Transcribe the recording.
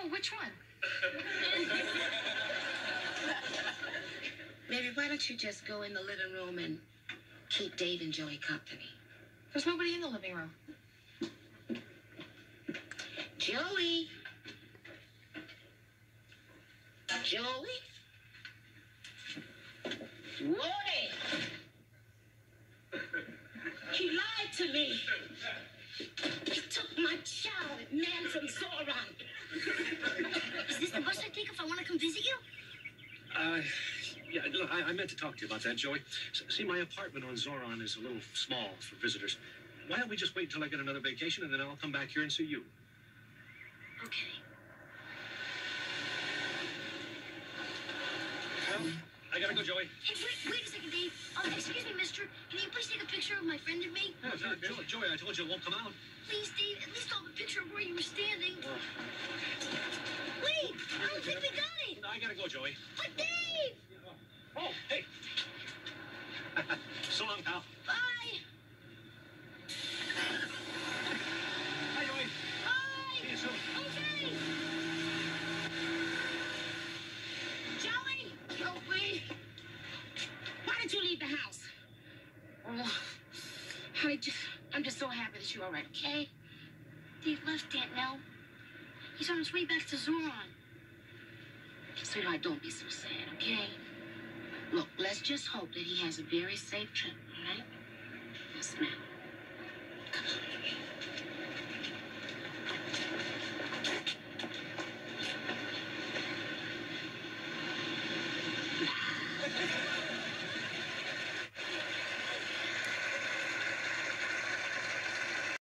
Oh, which one? Maybe why don't you just go in the living room and keep Dave and Joey company? There's nobody in the living room. Joey? Joey? Woody! He lied to me. He took my child, man from Zoron. The bus I take if I want to come visit you? Uh, yeah, look, I, I meant to talk to you about that, Joey. S- see, my apartment on Zoron is a little small for visitors. Why don't we just wait until I get another vacation and then I'll come back here and see you? Okay. Well, I gotta go, Joey. Hey, wait, wait a second, Dave. Um, excuse me, mister. Can you please take a picture of my friend and me? Oh, Joey, Joey, Joey, I told you it won't come out. Please, Dave. At least I'll have a picture of gotta go, Joey. But Dave! Oh, hey. so long, pal. Bye. Bye, Joey. Bye. See you soon. Okay. Joey! Joey! Why did you leave the house? Oh, I just, I'm just so happy that you're all right, okay? Dave left Aunt Nell. He's on his way back to Zoron. Sweetheart, don't be so sad, okay? Look, let's just hope that he has a very safe trip, all right? Yes, ma'am.